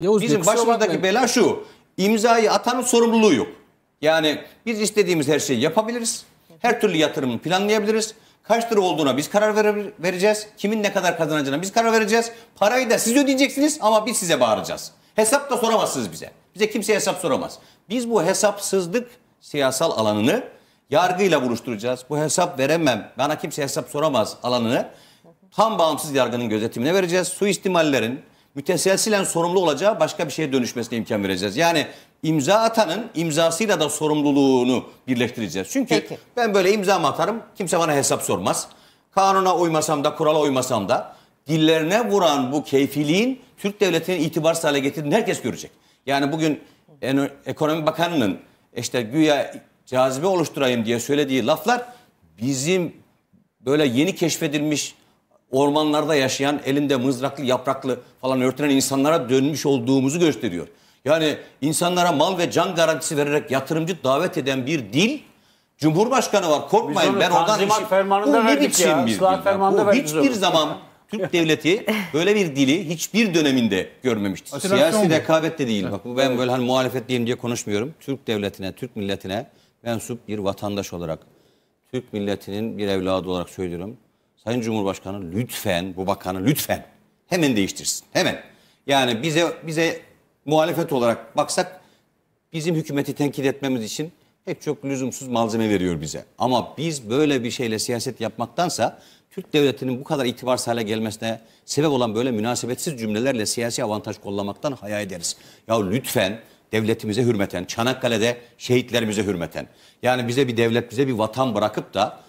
Yavuz Bizim başımızdaki bela şu. imzayı atanın sorumluluğu yok. Yani biz istediğimiz her şeyi yapabiliriz. Her türlü yatırımı planlayabiliriz. Kaç lira olduğuna biz karar vere- vereceğiz. Kimin ne kadar kazanacağına biz karar vereceğiz. Parayı da siz ödeyeceksiniz ama biz size bağıracağız. Hesap da soramazsınız bize. Bize kimse hesap soramaz. Biz bu hesapsızlık siyasal alanını yargıyla buluşturacağız. Bu hesap veremem, bana kimse hesap soramaz alanını tam bağımsız yargının gözetimine vereceğiz. Suistimallerin müteselsilen sorumlu olacağı başka bir şeye dönüşmesine imkan vereceğiz. Yani imza atanın imzasıyla da sorumluluğunu birleştireceğiz. Çünkü Peki. ben böyle imza mı atarım kimse bana hesap sormaz. Kanuna uymasam da kurala uymasam da dillerine vuran bu keyfiliğin Türk devletinin itibarsız hale getirdiğini herkes görecek. Yani bugün ekonomi bakanının işte güya cazibe oluşturayım diye söylediği laflar bizim böyle yeni keşfedilmiş ormanlarda yaşayan elinde mızraklı yapraklı falan örtünen insanlara dönmüş olduğumuzu gösteriyor. Yani insanlara mal ve can garantisi vererek yatırımcı davet eden bir dil Cumhurbaşkanı var korkmayın onu ben oradan Tanzimat işi- Fermanı'nda Bu ne biçim ya, bir dil Bu hiçbir onu. zaman Türk devleti böyle bir dili hiçbir döneminde görmemiştir. Aspirasyon Siyasi bu. rekabet de değil. Bak bu ben böyle hani muhalefet diyeyim diye konuşmuyorum. Türk devletine, Türk milletine mensup bir vatandaş olarak Türk milletinin bir evladı olarak söylüyorum. Sayın Cumhurbaşkanı lütfen bu bakanı lütfen hemen değiştirsin. Hemen. Yani bize bize muhalefet olarak baksak bizim hükümeti tenkit etmemiz için pek çok lüzumsuz malzeme veriyor bize. Ama biz böyle bir şeyle siyaset yapmaktansa Türk devletinin bu kadar itibarsız hale gelmesine sebep olan böyle münasebetsiz cümlelerle siyasi avantaj kollamaktan hayal ederiz. Ya lütfen devletimize hürmeten, Çanakkale'de şehitlerimize hürmeten. Yani bize bir devlet, bize bir vatan bırakıp da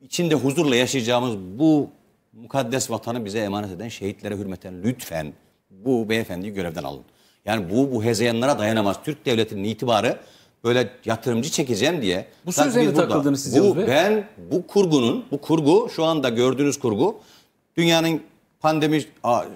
içinde huzurla yaşayacağımız bu mukaddes vatanı bize emanet eden şehitlere hürmeten lütfen bu beyefendiyi görevden alın. Yani bu bu hezeyanlara dayanamaz. Türk devletinin itibarı böyle yatırımcı çekeceğim diye. Bu söze mi takıldınız siz bu, Bey? Ben bu kurgunun, bu kurgu şu anda gördüğünüz kurgu dünyanın pandemi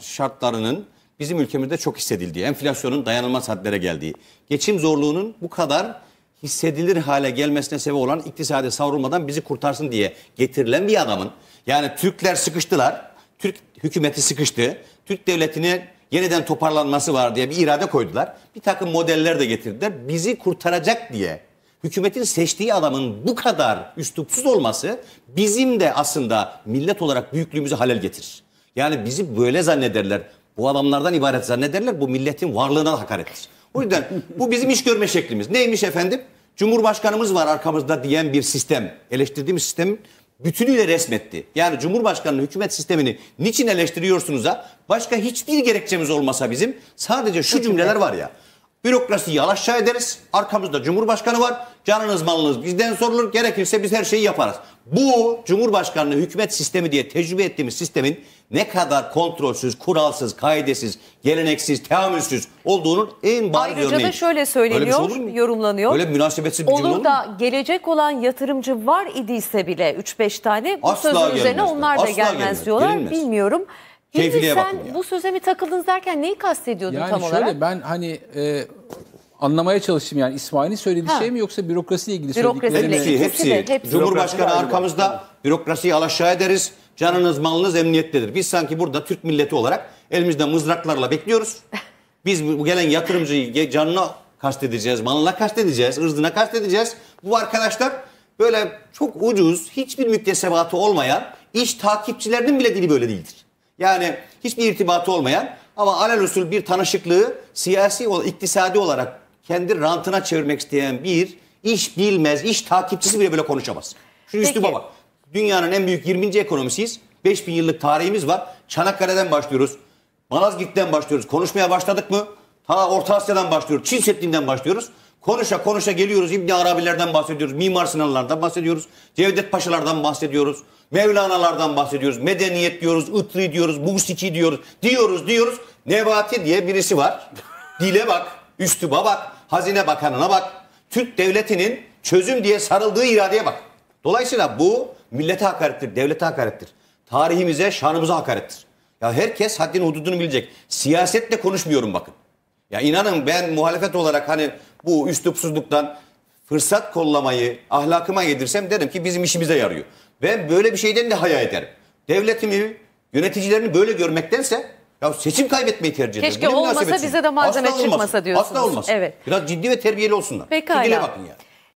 şartlarının bizim ülkemizde çok hissedildiği, enflasyonun dayanılmaz hadlere geldiği, geçim zorluğunun bu kadar hissedilir hale gelmesine sebep olan iktisadi savrulmadan bizi kurtarsın diye getirilen bir adamın yani Türkler sıkıştılar, Türk hükümeti sıkıştı, Türk devletine yeniden toparlanması var diye bir irade koydular. Bir takım modeller de getirdiler. Bizi kurtaracak diye hükümetin seçtiği adamın bu kadar üslupsuz olması bizim de aslında millet olarak büyüklüğümüzü halel getirir. Yani bizi böyle zannederler. Bu adamlardan ibaret zannederler. Bu milletin varlığına hakarettir. O yüzden bu bizim iş görme şeklimiz. Neymiş efendim? Cumhurbaşkanımız var arkamızda diyen bir sistem. Eleştirdiğimiz sistemin bütünüyle resmetti. Yani Cumhurbaşkanlığı hükümet sistemini niçin eleştiriyorsunuz ha? Başka hiçbir gerekçemiz olmasa bizim sadece şu cümleler var ya. Bürokrasiyi alaşağı ederiz. Arkamızda Cumhurbaşkanı var. Canınız malınız bizden sorulur. Gerekirse biz her şeyi yaparız. Bu Cumhurbaşkanlığı hükümet sistemi diye tecrübe ettiğimiz sistemin ne kadar kontrolsüz, kuralsız, kaidesiz, geleneksiz, teamülsüz olduğunun en bariz Ayrıca örneği. da şöyle bir söyleniyor, şey yorumlanıyor. Böyle münasebetsiz bir olur Olur mu? da gelecek olan yatırımcı var idiyse bile 3-5 tane bu Asla sözün üzerine onlar da Asla gelmez, gelmez, diyorlar. gelinmez. Bilmiyorum. Keyfiliğe sen bu söze mi takıldınız derken neyi kastediyordun Yani tam şöyle olarak? ben hani e, anlamaya çalıştım yani İsmail'in söylediği Ha. şey mi yoksa bürokrasiyle ilgili Bürokrasiyle söyledikleri mi? ilgili. Hepsi, hepsi. de, hepsi. Cumhurbaşkanı Bürokrasi arkamızda bürokrasiyi alaşağı ederiz. Canınız malınız emniyettedir. Biz sanki burada Türk milleti olarak elimizde mızraklarla bekliyoruz. Biz bu gelen yatırımcıyı ge- canına kastedeceğiz, malına kastedeceğiz, ırzına kastedeceğiz. Bu arkadaşlar böyle çok ucuz, hiçbir müktesebatı olmayan iş takipçilerinin bile dili böyle değildir. Yani hiçbir irtibatı olmayan ama alelüsül bir tanışıklığı siyasi, ol- iktisadi olarak kendi rantına çevirmek isteyen bir iş bilmez, iş takipçisi bile böyle konuşamaz. Şu Peki. bak. Dünyanın en büyük 20. ekonomisiyiz. 5000 yıllık tarihimiz var. Çanakkale'den başlıyoruz. Malazgirt'ten başlıyoruz. Konuşmaya başladık mı? Ta Orta Asya'dan başlıyoruz. Çin Seddi'nden başlıyoruz. Konuşa konuşa geliyoruz. İbni Arabilerden bahsediyoruz. Mimar Sinanlardan bahsediyoruz. Cevdet Paşalardan bahsediyoruz. Mevlana'lardan bahsediyoruz. Medeniyet diyoruz. Itri diyoruz. Musiki diyoruz. Diyoruz diyoruz. Nebati diye birisi var. Dile bak. Üsluba bak. Hazine Bakanı'na bak. Türk devletinin çözüm diye sarıldığı iradeye bak. Dolayısıyla bu millete hakarettir, devlete hakarettir. Tarihimize, şanımıza hakarettir. Ya herkes haddini hududunu bilecek. Siyasetle konuşmuyorum bakın. Ya inanın ben muhalefet olarak hani bu üslupsuzluktan fırsat kollamayı ahlakıma yedirsem derim ki bizim işimize yarıyor. Ben böyle bir şeyden de hayal ederim. Devletimi, yöneticilerini böyle görmektense Ya seçim kaybetmeyi tercih eder. Keşke olmasa bize de malzeme Asla olmasın. çıkmasa diyorsunuz. Asla olmasın. Evet. Biraz ciddi ve terbiyeli olsunlar. Pekala. Şu dile bakın ya.